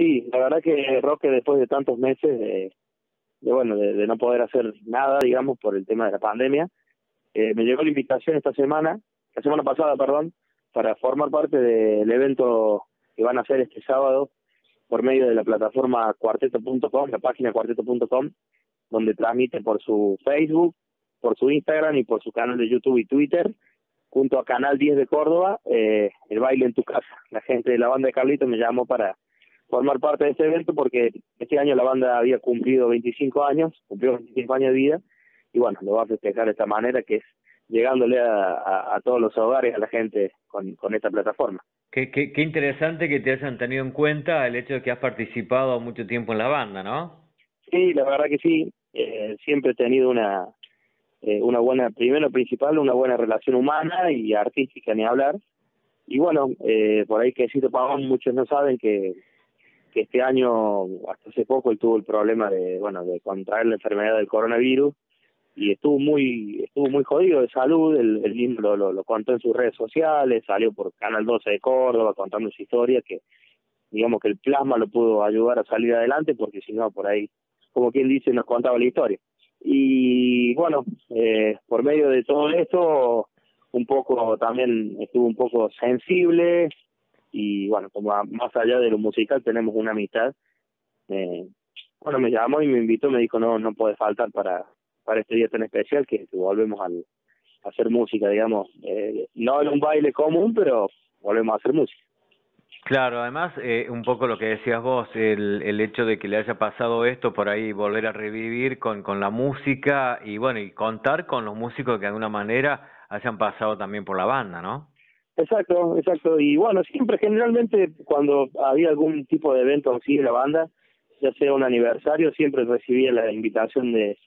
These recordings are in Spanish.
Sí, la verdad que Roque después de tantos meses de, de bueno, de, no poder hacer nada, digamos, por el tema de la pandemia, eh, me llegó la invitación esta semana, la semana pasada, perdón, para formar parte del evento que van a hacer este sábado por medio de la plataforma cuarteto.com, la página cuarteto.com, donde transmite por su Facebook, por su Instagram y por su canal de YouTube y Twitter, junto a Canal 10 de Córdoba, eh, el baile en tu casa. La gente de la banda de Carlito me llamó para formar parte de este evento porque este año la banda había cumplido 25 años, cumplió 25 años de vida, y bueno, lo va a festejar de esta manera que es llegándole a, a, todos los hogares, a la gente con, con esta plataforma. Qué, qué, qué interesante que te hayan tenido en cuenta el hecho de que has participado mucho tiempo en la banda, ¿no? Sí, la verdad que sí. Eh, siempre he tenido una, eh, una buena, primero principal, una buena relación humana y artística, ni hablar. Y bueno, eh, por ahí que Cito Pavón, muchos no saben que, que este año, hasta hace poco, él tuvo el problema de, bueno, de contraer la enfermedad del coronavirus y estuvo muy estuvo muy jodido de salud, el, el lo, lo, lo, contó en sus redes sociales, salió por Canal 12 de Córdoba contando su historia, que digamos que el plasma lo pudo ayudar a salir adelante, porque si no, por ahí, como quien dice, nos contaba la historia. Y bueno, eh, por medio de todo esto, un poco también estuvo un poco sensible y bueno, como más allá de lo musical tenemos una amistad. Eh, bueno, me llamó y me invitó, me dijo no, no puede faltar para, para este día tan especial que, volvemos a hacer música, digamos, eh, no en un baile común, pero volvemos a hacer música. Claro, además, eh, un poco lo que decías vos, el, el hecho de que le haya pasado esto, por ahí volver a revivir con, con la música y bueno, y contar con los músicos que de alguna manera hayan pasado también por la banda, ¿no? Exacto, exacto. Y bueno, siempre, generalmente, cuando había algún tipo de evento así de la banda, ya sea un aniversario, siempre recibía la invitación de,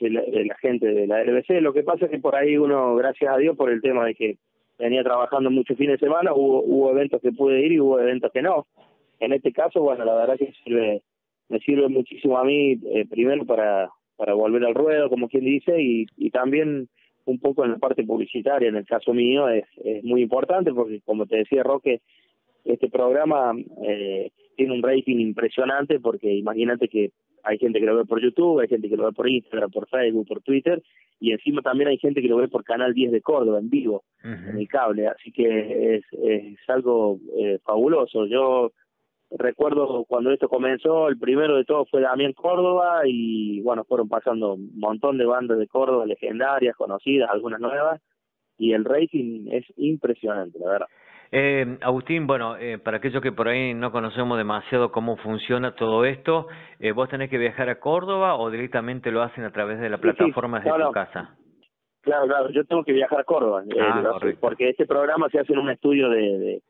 de, la, de la gente de la LBC. Lo que pasa es que por ahí uno, gracias a Dios, por el tema de que venía trabajando muchos fines de semana, hubo, hubo eventos que pude ir y hubo eventos que no. En este caso, bueno, la verdad que sirve, me sirve muchísimo a mí, eh, primero para, para volver al ruedo, como quien dice, y también un poco en la parte publicitaria, en el caso mío, es, es muy importante porque, como te decía Roque, este programa eh, tiene un rating impresionante porque imagínate que hay gente que lo ve por YouTube, hay gente que lo ve por Instagram, por Facebook, por Twitter, y encima también hay gente que lo ve por Canal 10 de Córdoba, en vivo, en el cable, así que es, es algo eh, fabuloso. Yo recuerdo cuando esto comenzó, el primero de todos fue Damián Córdoba, y bueno, fueron pasando un montón de bandas de Córdoba legendarias, conocidas, algunas nuevas, y el rating es impresionante, la verdad. Eh, Agustín, bueno, eh, para aquellos que por ahí no conocemos demasiado cómo funciona todo esto, eh, ¿vos tenés que viajar a Córdoba o directamente lo hacen a través de la plataforma de tu casa? Claro, claro, yo tengo que viajar a Córdoba, eh, ah, porque este programa se hace en un estudio de, de,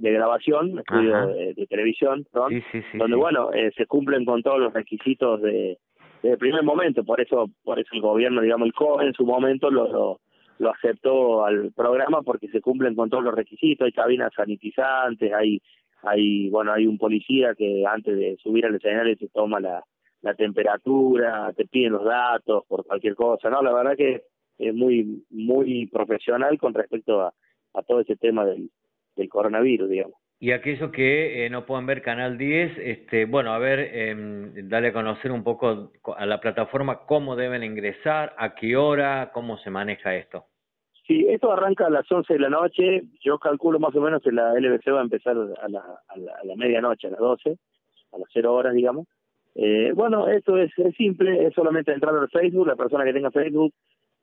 grabación, estudio de, televisión, donde bueno, eh, se cumplen con todos los requisitos de, de primer momento, por eso por eso el gobierno, digamos, el COE en su momento lo lo aceptó al programa porque se cumplen con todos los requisitos, hay cabinas sanitizantes, hay, hay, bueno, hay un policía que antes de subir al escenario te toma la, la temperatura, te piden los datos por cualquier cosa, no, la verdad que es muy, muy profesional con respecto a, a todo ese tema del, del coronavirus, digamos. Y aquellos que eh, no puedan ver Canal 10, este, bueno, a ver, eh, dale a conocer un poco a la plataforma cómo deben ingresar, a qué hora, cómo se maneja esto. Sí, esto arranca a las 11 de la noche. Yo calculo más o menos que la LBC va a empezar a la, a la, a la medianoche, a las 12, a las 0 horas, digamos. Eh, bueno, esto es, es, simple, es solamente entrar al Facebook, la persona que tenga Facebook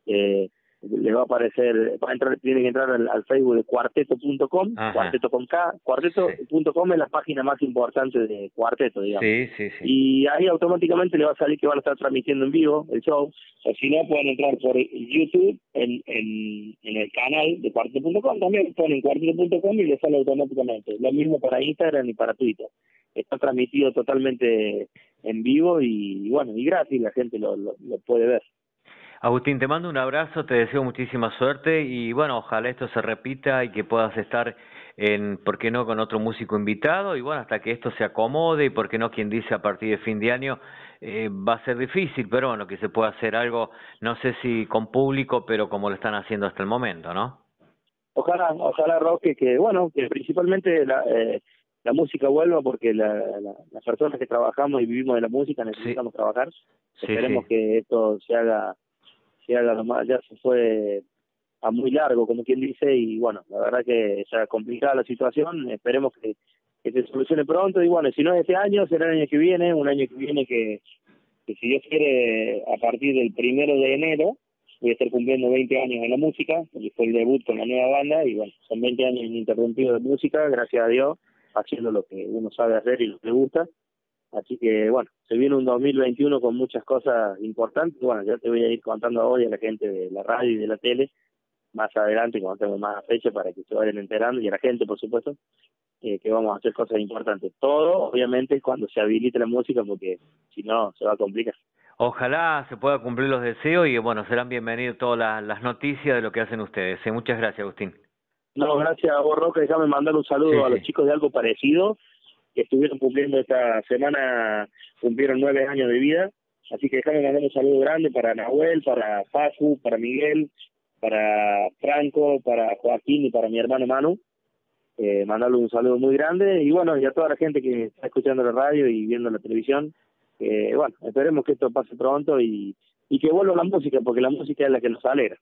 eh, le va a aparecer, va a entrar, tiene que entrar al, Facebook de cuarteto.com, cuarteto con K, cuarteto.com es la página más importante de cuarteto, digamos. Sí, sí, sí. Y ahí automáticamente le va a salir que van a estar transmitiendo en vivo el show, o si no pueden entrar por YouTube en, en, en el canal de cuarteto.com, también ponen cuarteto.com y le sale automáticamente. Lo mismo para Instagram y para Twitter. Está transmitido totalmente en vivo y, bueno, y gratis, la gente lo, lo puede ver. Agustín, te mando un abrazo, te deseo muchísima suerte y bueno, ojalá esto se repita y que puedas estar en, ¿por qué no?, con otro músico invitado y bueno, hasta que esto se acomode y por qué no, quien dice a partir de fin de año eh, va a ser difícil, pero bueno, que se pueda hacer algo, no sé si con público, pero como lo están haciendo hasta el momento, ¿no? Ojalá, ojalá Roque, que bueno, que principalmente la, eh, la música vuelva porque la, las personas que trabajamos y vivimos de la música necesitamos trabajar. Esperemos que esto se haga, haga nomás, ya se fue a muy largo, como quien dice, y bueno, la verdad que ha complicada la situación, esperemos que, se solucione pronto, y bueno, si no es este año, será el año que viene, un año que viene que, que si Dios quiere, a partir del primero de enero, voy a estar cumpliendo 20 años en la música, porque fue el debut con la nueva banda, y bueno, son 20 años ininterrumpidos de música, gracias a Dios, haciendo lo que uno sabe hacer y lo que le gusta. Así que bueno, se viene un 2021 con muchas cosas importantes. Bueno, ya te voy a ir contando hoy a la gente de la radio y de la tele más adelante cuando tengo más fecha para que se vayan enterando y a la gente, por supuesto, eh, que vamos a hacer cosas importantes. Todo, obviamente, cuando se habilite la música, porque si no, se va a complicar. Ojalá se pueda cumplir los deseos y bueno, serán bienvenidos todas las, noticias de lo que hacen ustedes. Eh, muchas gracias, Agustín. No, gracias a vos, Roca. Déjame mandar un saludo a los chicos de algo parecido que estuvieron cumpliendo esta semana, cumplieron nueve años de vida. Así que déjame mandar un saludo grande para Nahuel, para Facu, para Miguel, para Franco, para Joaquín y para mi hermano Manu. Eh, mandarle un saludo muy grande y bueno, y a toda la gente que está escuchando la radio y viendo la televisión. Eh, bueno, esperemos que esto pase pronto y, y que vuelva la música, porque la música es la que nos alegra.